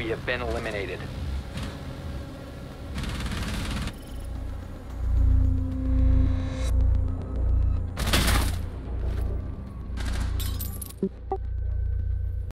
We have been eliminated.